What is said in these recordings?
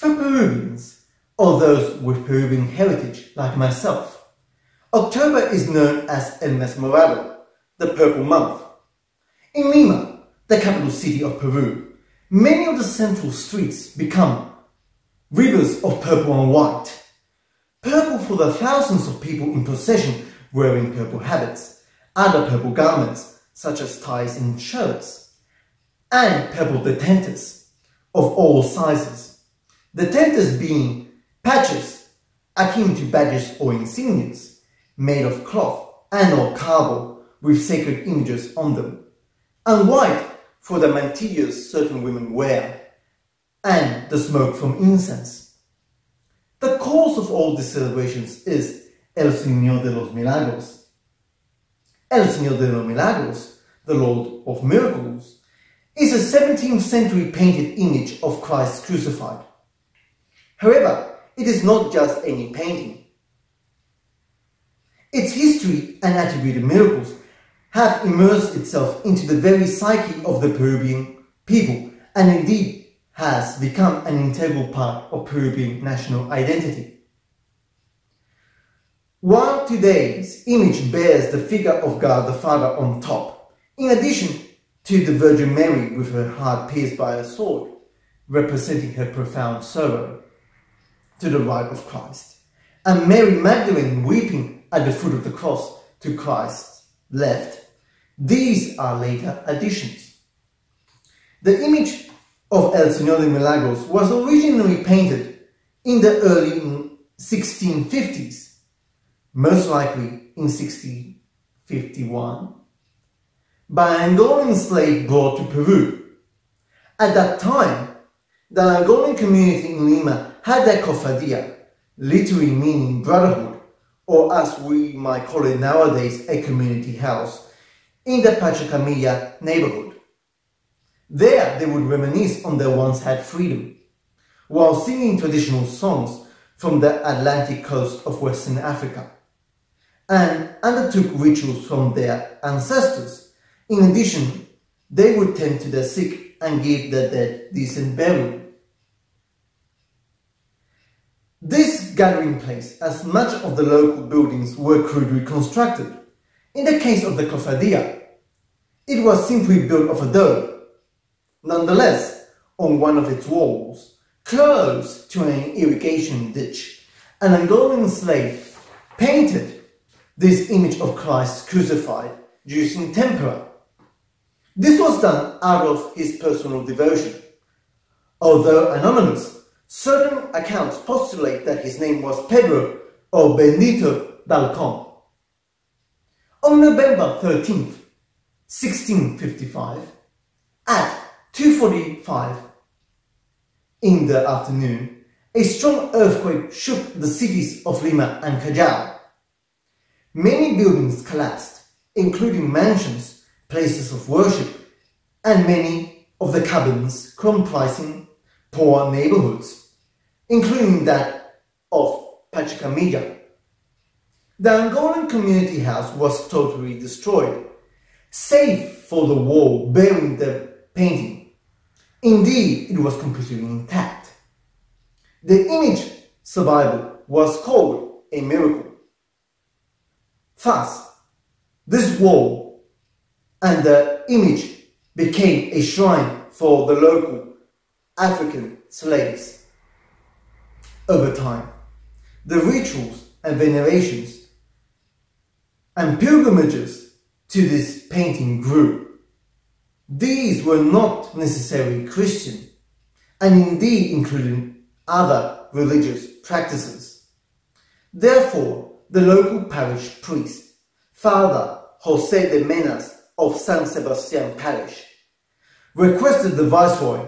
For Peruvians, or those with Peruvian heritage like myself, October is known as El Mes Morado, the Purple Month. In Lima, the capital city of Peru, many of the central streets become rivers of purple and white. Purple for the thousands of people in procession wearing purple habits, other purple garments such as ties and shirts, and purple detentes of all sizes detentes being patches akin to badges or insignias made of cloth and or cardboard with sacred images on them, and white for the mantillas certain women wear, and the smoke from incense. The cause of all these celebrations is El Señor de los Milagros. El Señor de los Milagros, the Lord of Miracles, is a 17th century painted image of Christ crucified. However, it is not just any painting. Its history and attributed miracles have immersed itself into the very psyche of the Peruvian people and indeed has become an integral part of Peruvian national identity. While today's image bears the figure of God the Father on top, in addition to the Virgin Mary with her heart pierced by a sword, representing her profound sorrow, to the right of Christ, and Mary Magdalene weeping at the foot of the cross to Christ's left. These are later additions. The image of El Señor de Milagros was originally painted in the early 1650s, most likely in 1651, by an Angolan slave brought to Peru. At that time, the Angolan community in Lima had a cofradia, literally meaning brotherhood, or as we might call it nowadays, a community house, in the Pachacamilla neighborhood. There they would reminisce on their once had freedom, while singing traditional songs from the Atlantic coast of Western Africa, and undertook rituals from their ancestors. In addition, they would tend to the sick and give the dead decent burial. This gathering place, as much of the local buildings were crudely constructed. In the case of the Cofradia, it was simply built of a dome. Nonetheless, on one of its walls, close to an irrigation ditch, an Angolan slave painted this image of Christ crucified using tempera. This was done out of his personal devotion. Although anonymous, Certain accounts postulate that his name was Pedro or Benito Dalcon. On November 13th, 1655, at 2.45 in the afternoon, a strong earthquake shook the cities of Lima and Callao. Many buildings collapsed, including mansions, places of worship, and many of the cabins comprising poor neighborhoods including that of Pachacamilla. The Angolan community house was totally destroyed, save for the wall bearing the painting. Indeed, it was completely intact. The image survival was called a miracle. Thus, this wall and the image became a shrine for the local African slaves over time. The rituals and venerations and pilgrimages to this painting grew. These were not necessarily Christian and indeed included other religious practices. Therefore, the local parish priest, Father Jose de Menas of San Sebastian Parish, requested the Viceroy,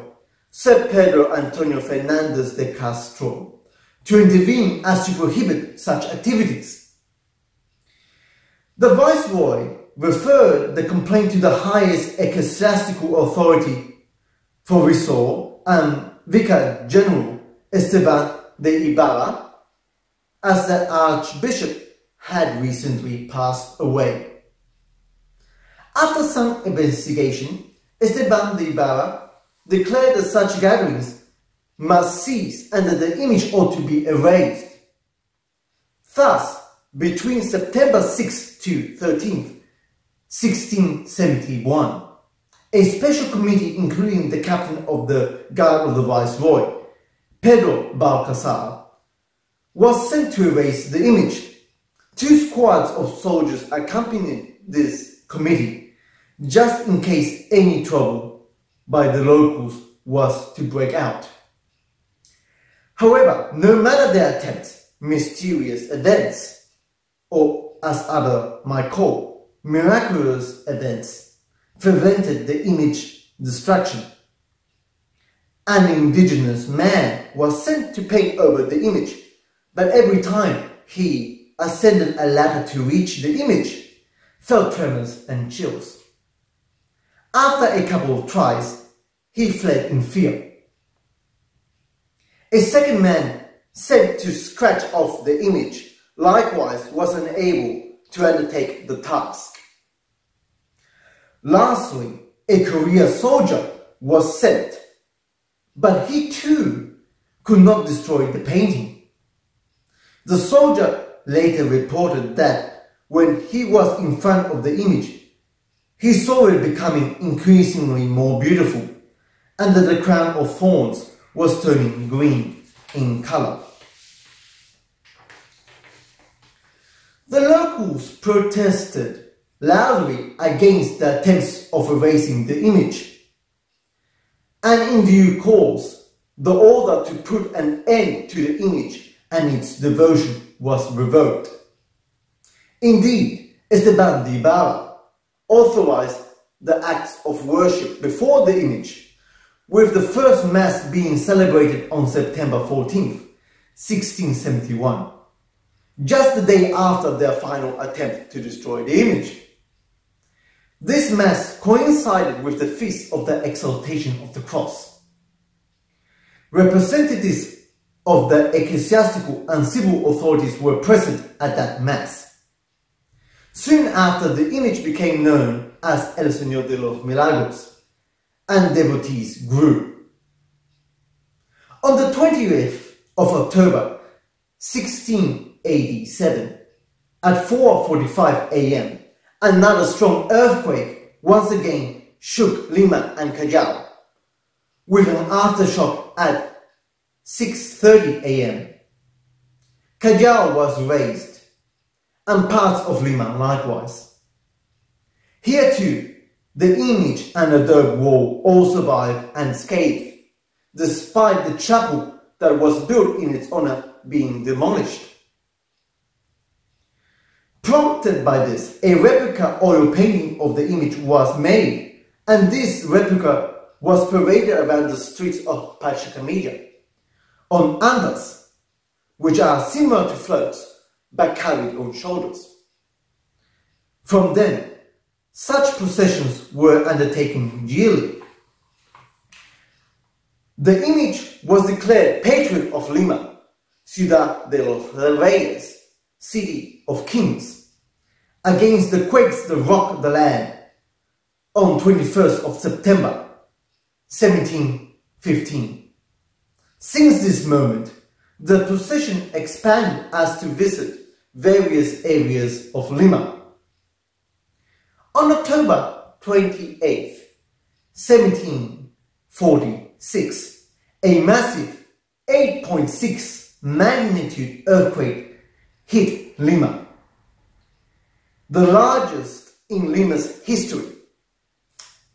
Sir Pedro Antonio Fernandez de Castro, to intervene as to prohibit such activities. The Viceroy referred the complaint to the highest ecclesiastical authority Provisor and Vicar General Esteban de Ibarra, as the Archbishop had recently passed away. After some investigation, Esteban de Ibarra declared that such gatherings must cease and that the image ought to be erased. Thus, between September 6th to 13th, 1671, a special committee including the captain of the guard of the viceroy, Pedro Balcazar, was sent to erase the image. Two squads of soldiers accompanied this committee, just in case any trouble by the locals was to break out. However, no matter their attempts, mysterious events, or as other might call, miraculous events, prevented the image destruction. An indigenous man was sent to paint over the image, but every time he ascended a ladder to reach the image, felt tremors and chills. After a couple of tries, he fled in fear. A second man sent to scratch off the image likewise was unable to undertake the task. Lastly, a Korean soldier was sent, but he too could not destroy the painting. The soldier later reported that when he was in front of the image, he saw it becoming increasingly more beautiful under the crown of thorns was turning green in color. The locals protested loudly against the attempts of erasing the image. And in due course, the order to put an end to the image and its devotion was revoked. Indeed, Esteban de Ibarra authorized the acts of worship before the image, with the first Mass being celebrated on September 14th, 1671 just the day after their final attempt to destroy the image. This mass coincided with the feast of the exaltation of the cross. Representatives of the ecclesiastical and civil authorities were present at that mass. Soon after, the image became known as El Señor de los Milagros, and devotees grew. On the 20th of October, 1687, At 4.45 am, another strong earthquake once again shook Lima and Callao, with an aftershock at 6.30 am. Callao was razed, and parts of Lima likewise. Here too, the image and the dirt wall all survived unscathed, despite the chapel that was built in its honor being demolished. Prompted by this, a replica oil painting of the image was made, and this replica was paraded around the streets of Pachacamilla on andas, which are similar to floats but carried on shoulders. From then, such processions were undertaken yearly. The image was declared patron of Lima, Ciudad de los Reyes, city of kings, against the quakes that rocked the land on 21st of September 1715. Since this moment, the procession expanded as to visit various areas of Lima. On October 28, 1746, a massive 8.6 magnitude earthquake hit Lima, the largest in Lima's history.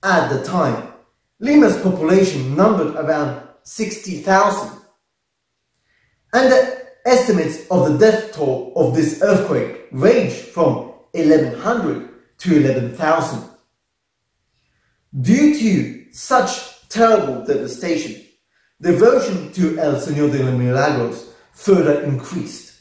At the time, Lima's population numbered around 60,000, and the estimates of the death toll of this earthquake range from 1100 to 11,000. Due to such terrible devastation, devotion to El Señor de los Milagros further increased.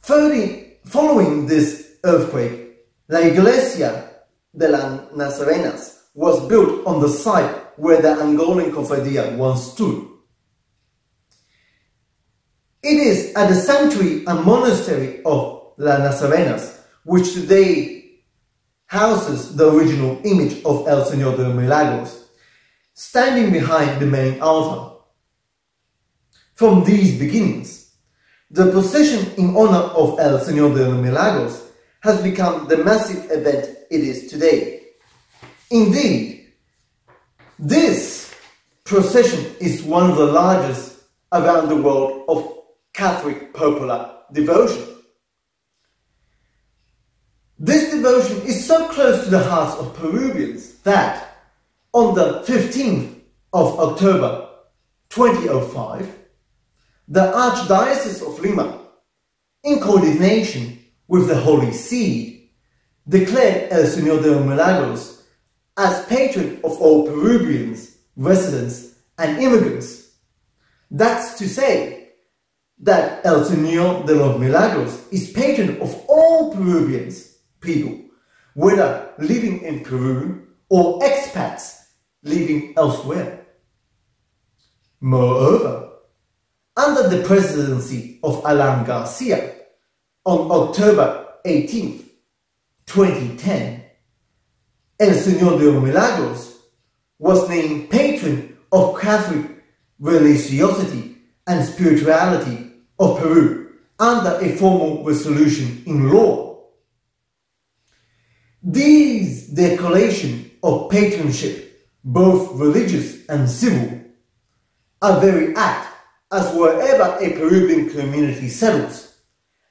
Following this earthquake, La Iglesia de las Nazarenas was built on the site where the Angolan Cofradia once stood. It is at the sanctuary and monastery of La Nazarenas, which today houses the original image of El Señor de los Milagros, standing behind the main altar. From these beginnings, the procession in honor of El Señor de los Milagros has become the massive event it is today. Indeed, this procession is one of the largest around the world of Catholic popular devotion. This devotion is so close to the hearts of Peruvians that on the 15th of October 2005, the Archdiocese of Lima, in coordination with the Holy See, declared El Señor de los Milagros as patron of all Peruvians, residents, and immigrants. That's to say that El Señor de los Milagros is patron of all Peruvians people, whether living in Peru or expats living elsewhere. Moreover, under the presidency of Alan Garcia on October 18, 2010, El Señor de los Milagros was named patron of Catholic religiosity and spirituality of Peru under a formal resolution in law these declaration of patronship, both religious and civil, are very apt as wherever a Peruvian community settles,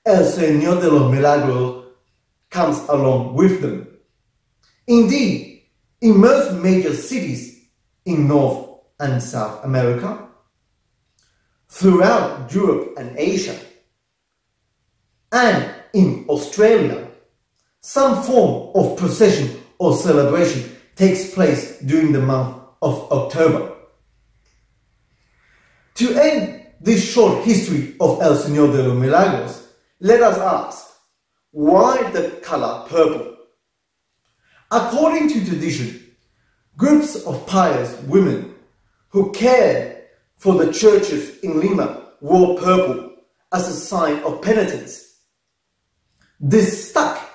El Señor de los Milagros comes along with them. Indeed, in most major cities in North and South America, throughout Europe and Asia, and in Australia, some form of procession or celebration takes place during the month of October. To end this short history of El Señor de los Milagros, let us ask, why the color purple? According to tradition, groups of pious women who cared for the churches in Lima wore purple as a sign of penitence. This stuck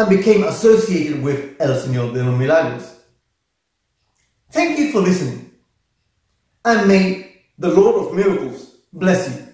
and became associated with El Señor de los Milagros. Thank you for listening, and may the Lord of Miracles bless you.